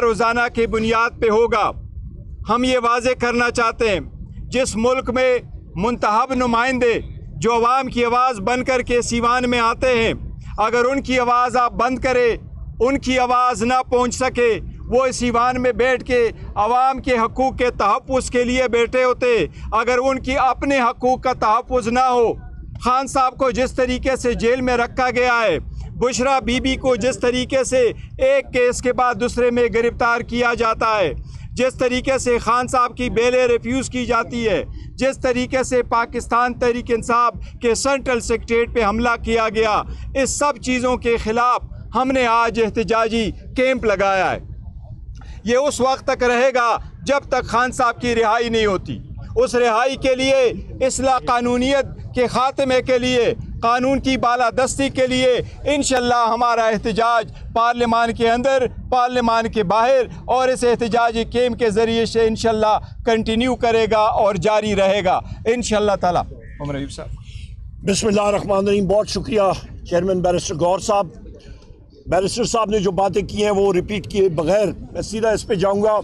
روزانہ کی بنیاد پہ ہوگا۔ ہم یہ واضح کرنا چاہتے ہیں، جس ملک میں منتخب نمائندے جو عوام کی آواز بن کر کے سیوان میں آتے ہیں، اگر ان کی آواز آپ بند کرے ان کی آواز نہ پہنچ سکے، وہ اس ایوان میں بیٹھ کے عوام کے حقوق کے تحفظ کے لیے بیٹھے ہوتے، اگر ان کی اپنے حقوق کا تحفظ نہ ہو۔ خان صاحب کو جس طریقے سے جیل میں رکھا گیا ہے بشرا بی بی کو جس طریقے سے ایک کیس کے بعد دوسرے میں گرفتار کیا جاتا ہے، جس طریقے سے خان صاحب کی بیلے ریفیوز کی جاتی ہے، جس طریقے سے پاکستان تحریک انصاف کے سینٹرل سیکٹریٹ پہ حملہ کیا گیا، اس سب چیزوں کے خلاف ہم نے آج احتجاجی کیمپ لگایا ہے۔ یہ اس وقت تک رہے گا جب تک خان صاحب کی رہائی نہیں ہوتی۔ اس رہائی کے لیے اصلاح قانونیت کے خاتمے کے لیے قانون کی بالادستی کے لیے انشاءاللہ ہمارا احتجاج پارلیمان کے اندر، پارلیمان کے باہر اور اس احتجاجی کیم کے ذریعے سے انشاءاللہ کنٹینیو کرے گا اور جاری رہے گا۔ انشاءاللہ تعالی۔ عمر ایوب صاحب۔ بسم اللہ الرحمن الرحیم۔ بہت شکریہ چیئرمین بیرسٹر گور صاحب۔ بیرسٹر صاحب نے جو باتیں کی ہیں وہ ریپیٹ کیے بغیر میں سیدھا اس پہ جاؤں گا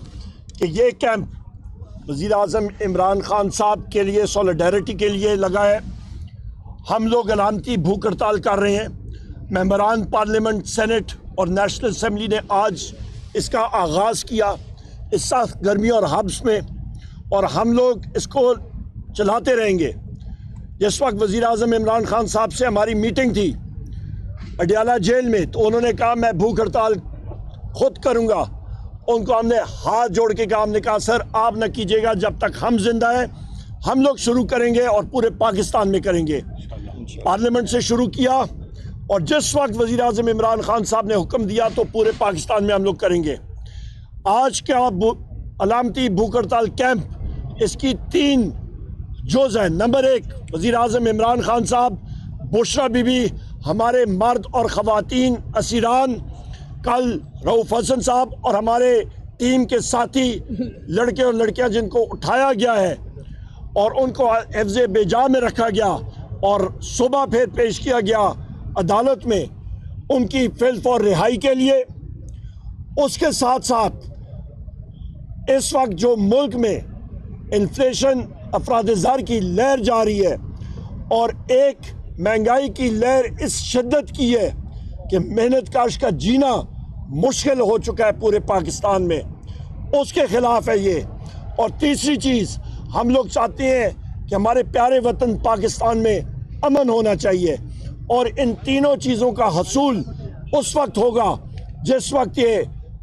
کہ یہ کیمپ وزیر اعظم عمران خان صاحب کے لیے سولیڈیرٹی کے لیے لگا ہے۔ ہم لوگ علامتی بھوک ہڑتال کر رہے ہیں۔ ممبران پارلیمنٹ، سینٹ اور نیشنل اسمبلی نے آج اس کا آغاز کیا۔ اس سخت گرمی اور حبس میں اور ہم لوگ اس کو چلاتے رہیں گے۔ جس وقت وزیر اعظم عمران خان صاحب سے ہماری میٹنگ تھی اڈیالہ جیل میں، تو انہوں نے کہا، میں بھوک ہڑتال خود کروں گا۔ ان کو ہم نے ہاتھ جوڑ کے کہا، ہم نے کہا، سر، آپ نہ کیجیے گا، جب تک ہم زندہ ہیں، ہم لوگ شروع کریں گے اور پورے پاکستان میں کریں گے۔ پارلیمنٹ سے شروع کیا اور جس وقت وزیر اعظم عمران خان صاحب نے حکم دیا تو پورے پاکستان میں ہم لوگ کریں گے۔ آج کیا علامتی بھوک ہڑتال کیمپ، اس کی تین جوز ہیں۔ نمبر ایک، وزیر اعظم عمران خان صاحب، بشرا بی بی ہمارے مرد اور خواتین، اسیران، کل روف حسن صاحب اور ہمارے ٹیم کے ساتھی، لڑکے اور لڑکیاں جن کو اٹھایا گیا ہے اور ان کو حفظ بیجا میں رکھا گیا۔ اور صبح پھر پیش کیا گیا عدالت میں ان کی فل فور رہائی کے لیے۔ اس کے ساتھ ساتھ اس وقت جو ملک میں انفلیشن افراد زار کی لہر جا رہی ہے اور ایک مہنگائی کی لہر اس شدت کی ہے کہ محنت کاش کا جینا مشکل ہو چکا ہے پورے پاکستان میں۔ اس کے خلاف ہے یہ۔ اور تیسری چیز ہم لوگ چاہتے ہیں کہ ہمارے پیارے وطن پاکستان میں امن ہونا چاہیے اور ان تینوں چیزوں کا حصول اس وقت ہوگا جس وقت یہ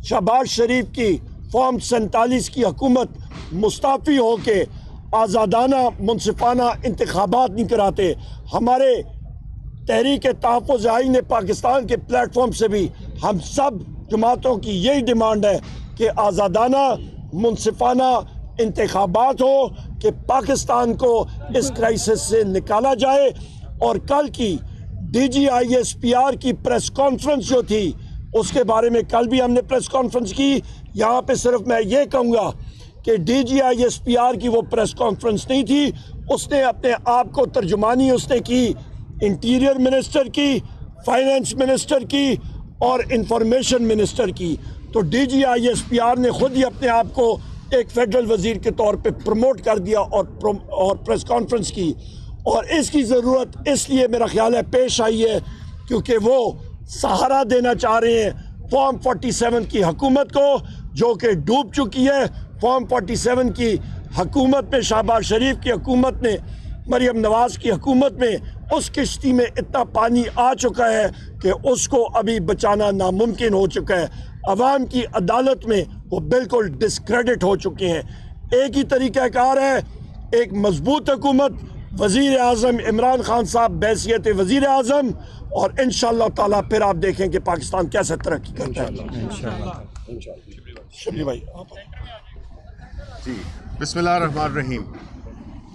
شہباز شریف کی فارم سینتالیس کی حکومت مستعفی ہو کے آزادانہ منصفانہ انتخابات نہیں کراتے۔ ہمارے تحریک تحفظ آئین پاکستان کے پلیٹ فارم سے بھی ہم سب جماعتوں کی یہی ڈیمانڈ ہے کہ آزادانہ منصفانہ انتخابات ہو۔ کہ پاکستان کو اس کرائسس سے نکالا جائے اور کل کی D G I S P R کی پریس کانفرنس جو تھی، اس کے بارے میں کل بھی ہم نے پریس کانفرنس کی۔ یہاں پہ صرف میں یہ کہوں گا کہ D G I S P R کی وہ پریس کانفرنس نہیں تھی، اس نے اپنے آپ کو ترجمانی اس نے کی انٹیریئر منسٹر کی فائنینس منسٹر کی اور انفارمیشن منسٹر کی۔ تو D G I S P R نے خود ہی اپنے آپ کو ایک فیڈرل وزیر کے طور پہ پروموٹ کر دیا اور اور پریس کانفرنس کی۔ اور اس کی ضرورت اس لیے میرا خیال ہے پیش آئی ہے کیونکہ وہ سہارا دینا چاہ رہے ہیں فارم فورٹی سیون کی حکومت کو، جو کہ ڈوب چکی ہے۔ فارم فورٹی سیون کی حکومت میں، شہباز شریف کی حکومت میں، مریم نواز کی حکومت میں اس کشتی میں اتنا پانی آ چکا ہے کہ اس کو ابھی بچانا ناممکن ہو چکا ہے۔ عوام کی عدالت میں وہ بالکل ڈسکریڈٹ ہو چکے ہیں۔ ایک ہی طریقہ کار ہے، ایک مضبوط حکومت، وزیر اعظم عمران خان صاحب بحثیت وزیر اعظم، اور انشاءاللہ تعالیٰ پھر آپ دیکھیں کہ پاکستان کیسے ترقی کرتا ہے۔ بھائی جی بسم اللہ الرحمن الرحیم۔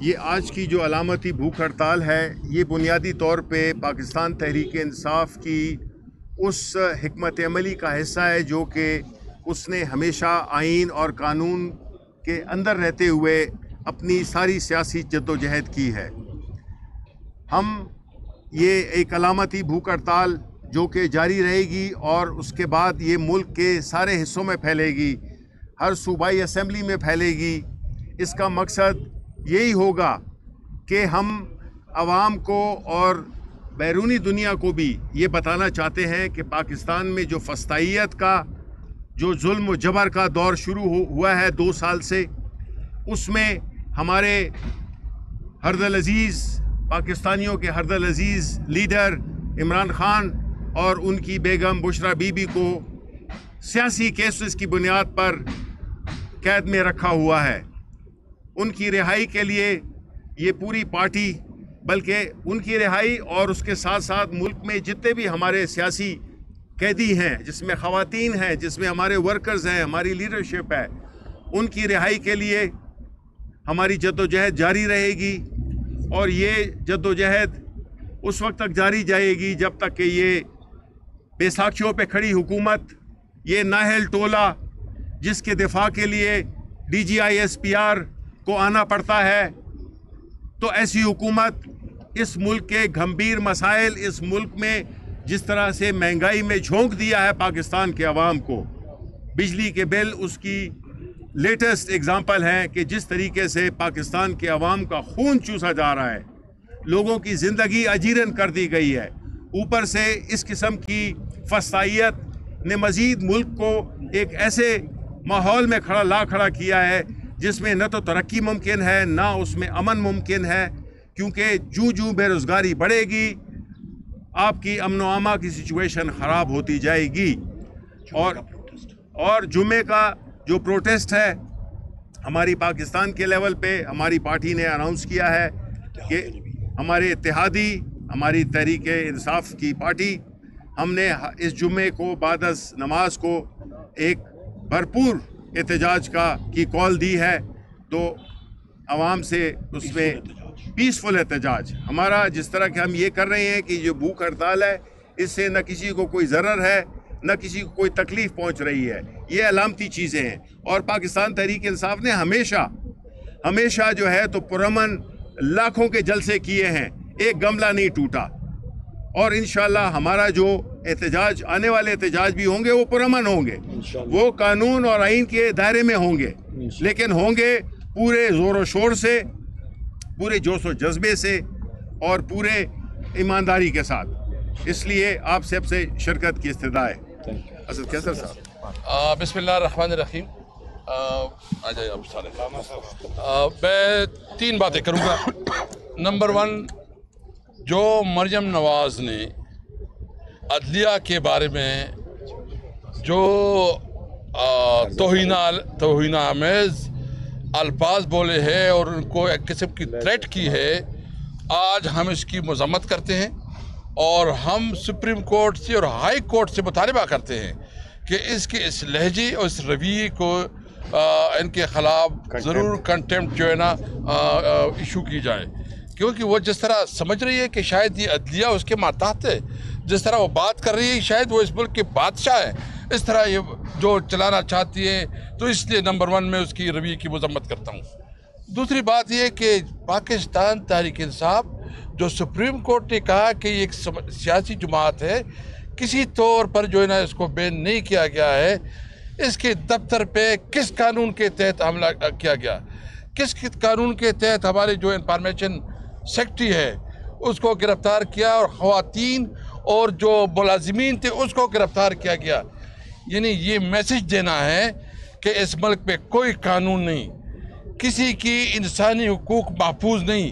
یہ آج کی جو علامتی بھوک ہڑتال ہے، یہ بنیادی طور پہ پاکستان تحریک انصاف کی اس حکمت عملی کا حصہ ہے جو کہ اس نے ہمیشہ آئین اور قانون کے اندر رہتے ہوئے اپنی ساری سیاسی جد و جہد کی ہے۔ ہم یہ ایک علامتی بھوک ہڑتال جو کہ جاری رہے گی اور اس کے بعد یہ ملک کے سارے حصوں میں پھیلے گی، ہر صوبائی اسمبلی میں پھیلے گی۔ اس کا مقصد یہی ہوگا کہ ہم عوام کو اور بیرونی دنیا کو بھی یہ بتانا چاہتے ہیں کہ پاکستان میں جو فستائیت کا جو ظلم و جبر کا دور شروع ہوا ہے دو سال سے، اس میں ہمارے حرد العزیز پاکستانیوں کے حرد العزیز لیڈر عمران خان اور ان کی بیگم بشرا بی بی کو سیاسی کیسز کی بنیاد پر قید میں رکھا ہوا ہے۔ ان کی رہائی کے لیے یہ پوری پارٹی، بلکہ ان کی رہائی اور اس کے ساتھ ساتھ ملک میں جتنے بھی ہمارے سیاسی قیدی ہیں، جس میں خواتین ہیں، جس میں ہمارے ورکرز ہیں، ہماری لیڈرشپ ہے، ان کی رہائی کے لیے ہماری جد و جہد جاری رہے گی اور یہ جد و جہد اس وقت تک جاری جائے گی جب تک کہ یہ بیساکھیوں پہ کھڑی حکومت، یہ ناہل ٹولہ، جس کے دفاع کے لیے D G I S P R کو آنا پڑتا ہے، تو ایسی حکومت اس ملک کے گھمبیر مسائل، اس ملک میں جس طرح سے مہنگائی میں جھونک دیا ہے پاکستان کے عوام کو، بجلی کے بل اس کی لیٹسٹ اگزامپل ہے کہ جس طریقے سے پاکستان کے عوام کا خون چوسا جا رہا ہے، لوگوں کی زندگی اجیرن کر دی گئی ہے۔ اوپر سے اس قسم کی فستائیت نے مزید ملک کو ایک ایسے ماحول میں کھڑا، لا کھڑا کیا ہے جس میں نہ تو ترقی ممکن ہے، نہ اس میں امن ممکن ہے، کیونکہ جو جو بے روزگاری بڑھے گی۔ آپ کی امن و امہ کی سچویشن خراب ہوتی جائے گی۔ اور اور جمعے کا جو پروٹیسٹ ہے، ہماری پاکستان کے لیول پہ ہماری پارٹی نے اناؤنس کیا ہے کہ ہمارے اتحادی، ہماری تحریک انصاف کی پارٹی، ہم نے اس جمعے کو بعد از نماز کو ایک بھرپور احتجاج کا کی کال دی ہے۔ تو عوام سے اس میں پیسفل احتجاج ہمارا جس طرح کہ ہم یہ کر رہے ہیں کہ جو بھوک ہڑتال ہے اس سے نہ کسی کو کوئی ضرر ہے نہ کسی کو کوئی تکلیف پہنچ رہی ہے۔ یہ علامتی چیزیں ہیں۔ اور پاکستان تحریک انصاف نے ہمیشہ ہمیشہ جو ہے تو پرامن لاکھوں کے جلسے کیے ہیں۔ ایک گملہ نہیں ٹوٹا۔ اور انشاءاللہ ہمارا جو احتجاج آنے والے احتجاج بھی ہوں گے وہ پرامن ہوں گے۔ وہ قانون اور آئین کے دائرے میں ہوں گے۔ لیکن ہوں گے پورے زور و شور سے پورے جوش و جذبے سے اور پورے ایمانداری کے ساتھ۔ اس لیے آپ سب سے شرکت کی استدعا ہے۔ اسد کیسر صاحب۔ بسم اللہ الرحمن الرحیم۔ آ جائے آپ سارے۔ میں تین باتیں کروں گا۔ نمبر ون، جو مریم نواز نے عدلیہ کے بارے میں جو توہینہ توہینہ آمیز الفاظ بولے ہیں اور ان کو ایک قسم کی تھریٹ کی ہے آج ہم اس کی مذمت کرتے ہیں اور ہم سپریم کورٹ سے اور ہائی کورٹ سے مطالبہ کرتے ہیں کہ اس کے اس لہجے اور اس رویے کو ان کے خلاف ضرور کنٹمپٹ جو ہے نا ایشو کی جائے۔ کیونکہ وہ جس طرح سمجھ رہی ہے کہ شاید یہ عدلیہ اس کے ماتحت ہے جس طرح وہ بات کر رہی ہے شاید وہ اس ملک کے بادشاہ ہے اس طرح یہ جو چلانا چاہتی ہے، تو اس لیے نمبر ون میں اس کی رویے کی مذمت کرتا ہوں۔ دوسری بات یہ کہ پاکستان تحریک انصاف، جو سپریم کورٹ نے کہا کہ یہ ایک سیاسی جماعت ہے، کسی طور پر جو ہے نا اس کو بین نہیں کیا گیا ہے، اس کے دفتر پہ کس قانون کے تحت حملہ کیا گیا؟ کس قانون کے تحت ہمارے جو انفارمیشن سیکٹری ہے، اس کو گرفتار کیا اور خواتین اور جو ملازمین تھے، اس کو گرفتار کیا گیا؟ یعنی یہ میسج دینا ہے کہ اس ملک پہ کوئی قانون نہیں، کسی کی انسانی حقوق محفوظ نہیں،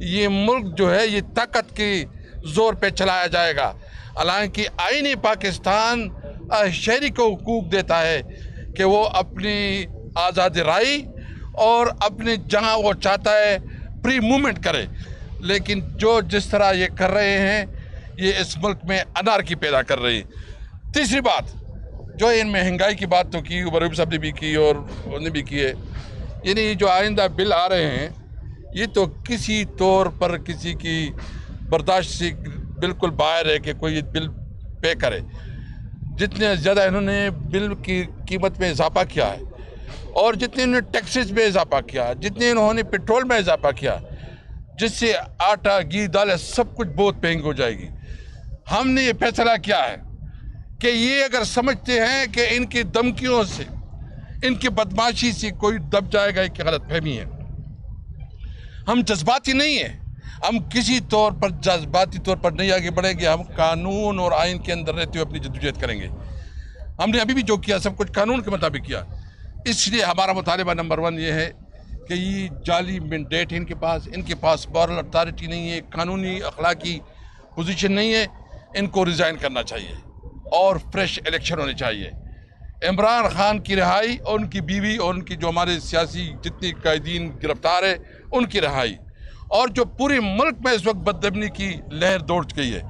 یہ ملک جو ہے، یہ طاقت کی زور پہ چلایا جائے گا۔ حالانکہ آئین پاکستان شہری کو حقوق دیتا ہے کہ وہ اپنی آزاد رائی اور اپنے جہاں وہ چاہتا ہے، پری مومنٹ کرے۔ لیکن جو جس طرح یہ کر رہے ہیں، یہ اس ملک میں انارکی پیدا کر رہی۔ تیسری بات جو ان مہنگائی کی بات تو کی بروب صاحب نے بھی کی اور انہوں نے بھی کی ہے یعنی جو آئندہ بل آ رہے ہیں، یہ تو کسی طور پر کسی کی برداشت سے بالکل باہر ہے کہ کوئی بل پے کرے۔ جتنے زیادہ انہوں نے بل کی قیمت میں اضافہ کیا ہے اور جتنے انہوں نے ٹیکسز میں اضافہ کیا، جتنے انہوں نے پیٹرول میں اضافہ کیا، جس سے آٹا، گھی، دالیں سب کچھ بہت مہنگی ہو جائے گی۔ ہم نے یہ فیصلہ کیا ہے۔ کہ یہ اگر سمجھتے ہیں کہ ان کی دمکیوں سے، ان کی بدماشی سے کوئی دب جائے گا ایک غلط فہمی ہے۔ ہم جذباتی نہیں ہیں۔ ہم کسی طور پر جذباتی طور پر نہیں آگے بڑھیں گے۔ ہم قانون اور آئین کے اندر رہتے ہوئے اپنی جدوجہد کریں گے۔ ہم نے ابھی بھی جو کیا، سب کچھ قانون کے مطابق کیا۔ اس لیے ہمارا مطالبہ نمبر ون یہ ہے کہ یہ جعلی مینڈیٹ ہے۔ ان کے پاس، ان کے پاس مورل اتھارٹی نہیں ہے، قانونی اخلاقی پوزیشن نہیں ہے۔ ان کو ریزائن کرنا چاہیے۔ اور فریش الیکشن ہونے چاہیے۔ عمران خان کی رہائی اور ان کی بیوی اور ان کی جو ہمارے سیاسی جتنی قائدین گرفتار ہے ان کی رہائی۔ اور جو پورے ملک میں اس وقت بدمنی کی لہر دوڑ گئی ہے،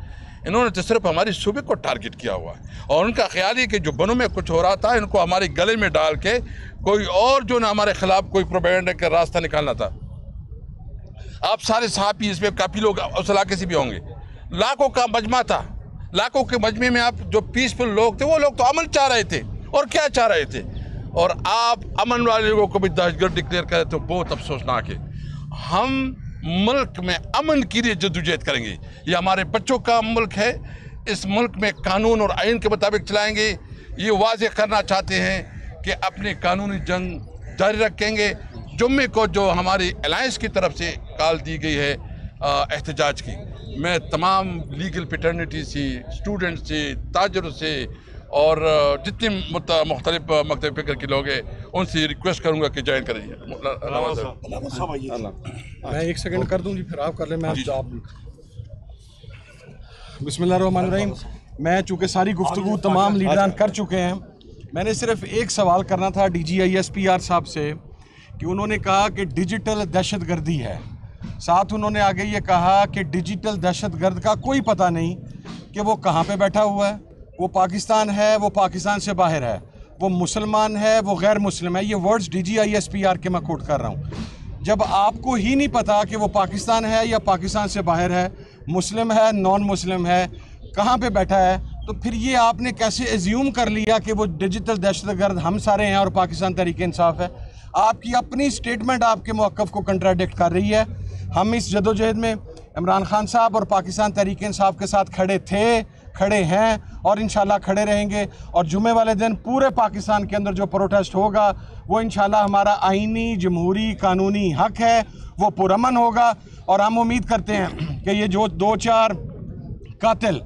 انہوں نے تو صرف ہماری صوبے کو ٹارگٹ کیا ہوا ہے۔ اور ان کا خیال ہے کہ جو بنوں میں کچھ ہو رہا تھا، ان کو ہمارے گلے میں ڈال کے کوئی اور جو نہ ہمارے خلاف کوئی پروپیگنڈا کا راستہ نکالنا تھا۔ آپ سارے صحافی اس میں کافی لوگ اس علاقے سے بھی ہوں گے۔ لاکھوں کا مجمع تھا۔ لاکھوں کے مجمع میں آپ جو پیسفل لوگ تھے، وہ لوگ تو امن چاہ رہے تھے۔ اور کیا چاہ رہے تھے؟ اور آپ امن والے لوگوں کو بھی دہشت گرد ڈکلیئر کرے تو بہت افسوسناک ہے۔ ہم ملک میں امن کے لیے جدوجہد کریں گے۔ یہ ہمارے بچوں کا ملک ہے۔ اس ملک میں قانون اور آئین کے مطابق چلائیں گے۔ یہ واضح کرنا چاہتے ہیں کہ اپنی قانونی جنگ جاری رکھیں گے۔ جمعے کو جو ہماری الائنس کی طرف سے کال دی گئی ہے احتجاج کی۔ میں تمام لیگل پیٹرنیٹی سے اسٹوڈنٹ سے تاجروں سے اور جتنے مختلف مکتب فکر کے لوگ ہیں ان سے ریکویسٹ کروں گا کہ جوائن کریں۔ میں ایک سیکنڈ کر دوں جی پھر آپ کر لیں میں آپ بسم اللہ الرحمن الرحیم۔ میں چونکہ ساری گفتگو تمام لیڈران کر چکے ہیں میں نے صرف ایک سوال کرنا تھا D G I S P R صاحب سے کہ انہوں نے کہا کہ ڈیجیٹل دہشت گردی ہے۔ ساتھ انہوں نے آگے یہ کہا کہ ڈیجیٹل دہشت گرد کا کوئی پتہ نہیں کہ وہ کہاں پہ بیٹھا ہوا ہے۔ وہ پاکستان ہے، وہ پاکستان سے باہر ہے۔ وہ مسلمان ہے، وہ غیر مسلم ہے۔ یہ words D G I S P R کے میں کوٹ کر رہا ہوں۔ جب آپ کو ہی نہیں پتا کہ وہ پاکستان ہے یا پاکستان سے باہر ہے، مسلم ہے نان مسلم ہے، کہاں پہ بیٹھا ہے، تو پھر یہ آپ نے کیسے ایزیوم کر لیا کہ وہ ڈیجیٹل دہشت گرد ہم سارے ہیں اور پاکستان تحریک انصاف ہے؟ آپ کی اپنی سٹیٹمنٹ آپ کے موقف کو کنٹراڈکٹ کر رہی ہے۔ ہم اس جد و جہد میں عمران خان صاحب اور پاکستان تحریک انصاف کے ساتھ کھڑے تھے، کھڑے ہیں اور انشاءاللہ کھڑے رہیں گے۔ اور جمعے والے دن پورے پاکستان کے اندر جو پروٹیسٹ ہوگا، وہ انشاءاللہ ہمارا آئینی، جمہوری، قانونی حق ہے، وہ پرامن ہوگا۔ اور ہم امید کرتے ہیں کہ یہ جو دو چار قاتل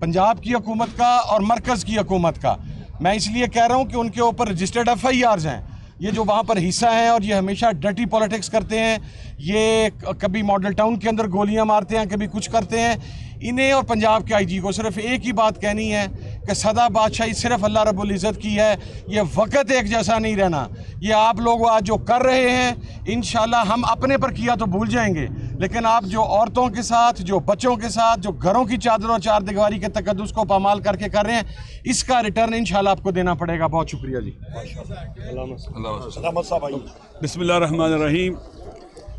پنجاب کی حکومت کا اور مرکز کی حکومت کا، میں اس لیے کہہ رہا ہوں کہ ان کے اوپر رجسٹرڈ ایف آئی آرز ہیں۔ یہ جو وہاں پر حصہ ہیں اور یہ ہمیشہ ڈرٹی پولیٹکس کرتے ہیں، یہ کبھی ماڈل ٹاؤن کے اندر گولیاں مارتے ہیں، کبھی کچھ کرتے ہیں۔ انہیں اور پنجاب کے آئی جی کو صرف ایک ہی بات کہنی ہے کہ صدا بادشاہی صرف اللہ رب العزت کی ہے، یہ وقت ایک جیسا نہیں رہنا۔ یہ آپ لوگ آج جو کر رہے ہیں، انشاءاللہ ہم اپنے پر کیا تو بھول جائیں گے۔ لیکن آپ جو عورتوں کے ساتھ جو بچوں کے ساتھ جو گھروں کی چادر اور چار دیواری کے تقدس کو پامال کر کے کر رہے ہیں اس کا ریٹرن انشاءاللہ آپ کو دینا پڑے گا۔ بہت شکریہ جی۔ بسم اللہ الرحمن الرحیم۔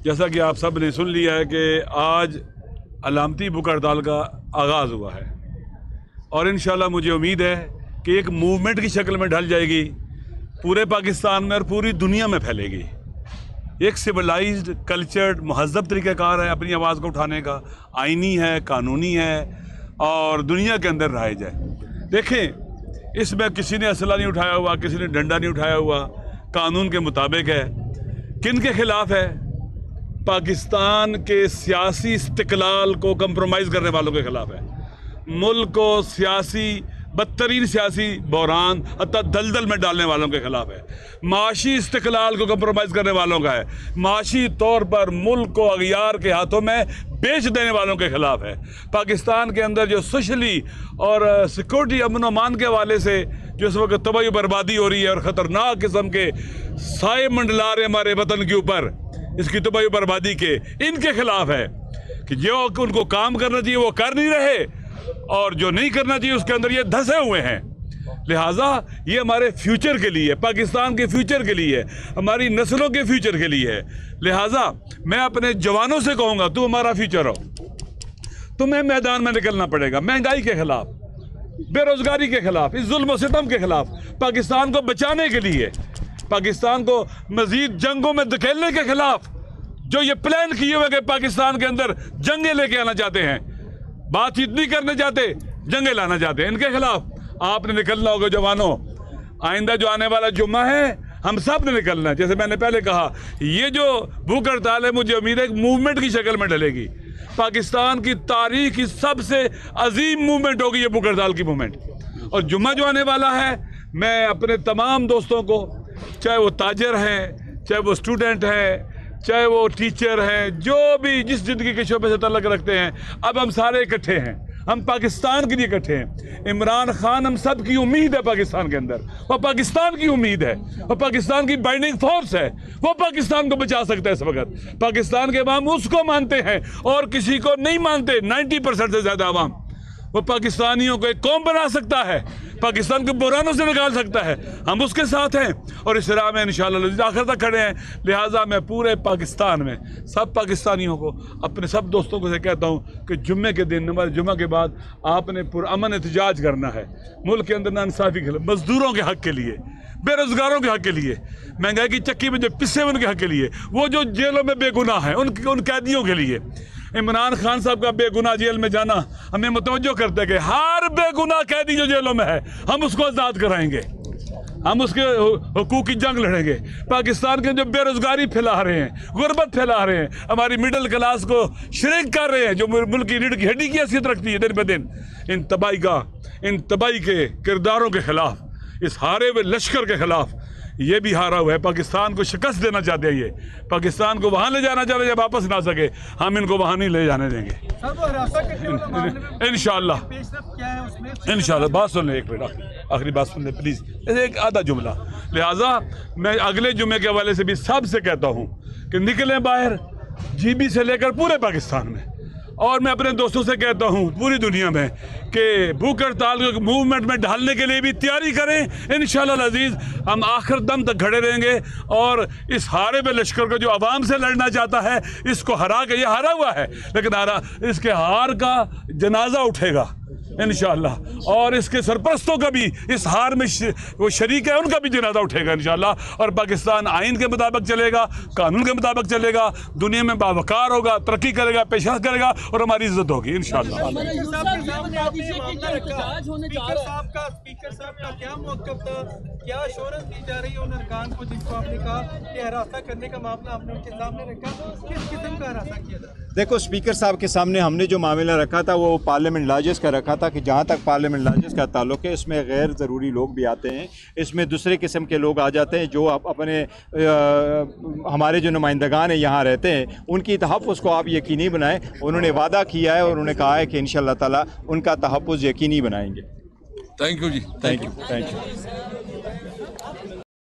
جیسا کہ آپ سب نے سن لیا ہے کہ آج علامتی بک ہڑتال کا آغاز ہوا ہے۔ اور انشاءاللہ مجھے امید ہے کہ ایک موومنٹ کی شکل میں ڈھل جائے گی۔ پورے پاکستان میں اور پوری دنیا میں پھیلے گی۔ ایک سویلائزڈ کلچرڈ مہذب طریقہ کار ہے اپنی آواز کو اٹھانے کا۔ آئینی ہے، قانونی ہے اور دنیا کے اندر رہائے جائے دیکھیں، اس میں کسی نے اسلحہ نہیں اٹھایا ہوا، کسی نے ڈنڈا نہیں اٹھایا ہوا۔ قانون کے مطابق ہے۔ کن کے خلاف ہے؟ پاکستان کے سیاسی استقلال کو کمپرومائز کرنے والوں کے خلاف ہے۔ ملک کو سیاسی بدترین سیاسی بحران حتیٰ دلدل میں ڈالنے والوں کے خلاف ہے۔ معاشی استقلال کو کمپرومائز کرنے والوں کا ہے۔ معاشی طور پر ملک کو اغیار کے ہاتھوں میں بیچ دینے والوں کے خلاف ہے۔ پاکستان کے اندر جو سوشلی اور سیکورٹی امن و امان کے حوالے سے جو اس وقت تباہی بربادی ہو رہی ہے اور خطرناک قسم کے سائے منڈلا رہے ہمارے وطن کے اوپر اس کی تباہی بربادی کے ان کے خلاف ہے کہ جو ان کو کام کرنا چاہیے، وہ کر نہیں رہے۔ اور جو نہیں کرنا چاہیے، اس کے اندر یہ دھسے ہوئے ہیں۔ لہٰذا یہ ہمارے فیوچر کے لیے، پاکستان کے فیوچر کے لیے، ہماری نسلوں کے فیوچر کے لیے ہے۔ لہٰذا میں اپنے جوانوں سے کہوں گا، تو ہمارا فیوچر ہو۔ تمہیں میدان میں نکلنا پڑے گا، مہنگائی کے خلاف، بے روزگاری کے خلاف، اس ظلم و ستم کے خلاف۔ پاکستان کو بچانے کے لیے، پاکستان کو مزید جنگوں میں دکھیلنے کے خلاف جو یہ پلان کیے ہوئے کہ پاکستان کے اندر جنگیں لے کے آنا چاہتے ہیں بات چیت نہیں کرنے چاہتے جنگیں لانا چاہتے ہیں، ان کے خلاف۔ آپ نے نکلنا ہوگا جوانوں۔ آئندہ جو آنے والا جمعہ ہے، ہم سب نے نکلنا۔ ہے جیسے میں نے پہلے کہا، یہ جو بھوک ہڑتال ہے مجھے امید ہے ایک موومنٹ کی شکل میں ڈلے گی۔ پاکستان کی تاریخ کی سب سے عظیم موومنٹ ہوگی یہ بھوک ہڑتال کی موومنٹ۔ اور جمعہ جو آنے والا ہے، میں اپنے تمام دوستوں کو، چاہے وہ تاجر ہیں، چاہے وہ اسٹوڈنٹ ہیں چاہے وہ ٹیچر ہیں، جو بھی جس زندگی کے شعبے سے تعلق رکھتے ہیں، اب ہم سارے اکٹھے ہیں۔ ہم پاکستان کے لیے اکٹھے ہیں۔ عمران خان، ہم سب کی امید ہے پاکستان کے اندر۔ وہ پاکستان کی امید ہے۔ وہ پاکستان کی بائنڈنگ فورس ہے۔ وہ پاکستان کو بچا سکتا ہے اس وقت۔ پاکستان کے عوام اس کو مانتے ہیں اور کسی کو نہیں مانتے۔ نائنٹی پرسنٹ سے زیادہ عوام۔ وہ پاکستانیوں کو ایک قوم بنا سکتا ہے۔ پاکستان کو بحرانوں سے نکال سکتا ہے۔ ہم اس کے ساتھ ہیں اور اس راہ میں انشاءاللہ آخر تک کھڑے ہیں۔ لہٰذا میں پورے پاکستان میں، سب پاکستانیوں کو، اپنے سب دوستوں کو سے کہتا ہوں کہ جمعے کے دن نمبر جمعہ کے بعد آپ نے پرامن احتجاج کرنا ہے۔ ملک کے اندر نانصافی کے مزدوروں کے حق کے لیے، بے روزگاروں کے حق کے لیے، مہنگائی کی چکی میں جو پسے ہیں ان کے حق کے لیے، وہ جو جیلوں میں بے گناہ ہیں، ان ان قیدیوں کے لیے۔ عمران خان صاحب کا بے گناہ جیل میں جانا ہمیں متوجہ کرتے کہ ہر بے گناہ قیدی جو جیلوں میں ہے، ہم اس کو آزاد کرائیں گے۔ ہم اس کے حقوق کی جنگ لڑیں گے۔ پاکستان کے جو بے روزگاری پھیلا رہے ہیں، غربت پھیلا رہے ہیں، ہماری مڈل کلاس کو شرک کر رہے ہیں، جو ملک کی ریڑھ کی ہڈی کی حیثیت رکھتی ہے دن بہ دن۔ ان تباہی کا، ان تباہی کے کرداروں کے خلاف، اس ہارے ہوئے لشکر کے خلاف یہ بھی ہارا ہوا ہے۔ پاکستان کو شکست دینا چاہتے ہیں یہ۔ پاکستان کو وہاں لے جانا چاہتے ہیں جب واپس نہ سکے۔ ہم ان کو وہاں نہیں لے جانے دیں گے۔ انشاءاللہ۔ انشاءاللہ بات سن لیں ایک منٹ آخری آخری بات سن لیں پلیز ایک آدھا جملہ۔ لہٰذا میں اگلے جمعے کے حوالے سے بھی سب سے کہتا ہوں کہ نکلیں باہر جی بی سے لے کر پورے پاکستان میں۔ اور میں اپنے دوستوں سے کہتا ہوں، پوری دنیا میں کہ بھوک ہڑتال موومنٹ میں ڈھالنے کے لیے بھی تیاری کریں۔ انشاءاللہ العزیز، ہم آخر دم تک کھڑے رہیں گے اور اس ہارے میں لشکر کو جو عوام سے لڑنا چاہتا ہے، اس کو ہرا کے یہ ہارا ہوا ہے۔ لیکن ہارا اس کے ہار کا جنازہ اٹھے گا۔ انشاءاللہ۔ اور اس کے سرپرستوں کا بھی اس ہار میں وہ شریک ہے ان کا بھی جنازہ اٹھے گا انشاءاللہ۔ اور پاکستان آئین کے مطابق چلے گا قانون کے مطابق چلے گا دنیا میں باوقار ہوگا ترقی کرے گا پیشرفت کرے گا اور ہماری عزت ہوگی انشاءاللہ۔ کیا شہرت دی جا رہی ہے ان ارکان کو جس کو آپ نے کہا کہ ہراسہ کرنے کا معاملہ آپ نے ان کے سامنے رکھا؟ کس قسم کا ہراسہ کیا تھا؟ دیکھو اسپیکر صاحب کے سامنے ہم نے جو معاملہ رکھا تھا، وہ پارلیمنٹ لاجز کا رکھا تھا کہ جہاں تک پارلیمنٹ لاجز کا تعلق ہے، اس میں غیر ضروری لوگ بھی آتے ہیں۔ اس میں دوسرے قسم کے لوگ آ جاتے ہیں جو اپنے ہمارے جو نمائندگان ہیں، یہاں رہتے ہیں۔ ان کی تحفظ کو آپ یقینی بنائیں۔ انہوں نے وعدہ کیا ہے اور انہوں نے کہا ہے کہ انشاءاللہ تعالی ان کا تحفظ یقینی بنائیں گے۔ Obrigado. you. Thank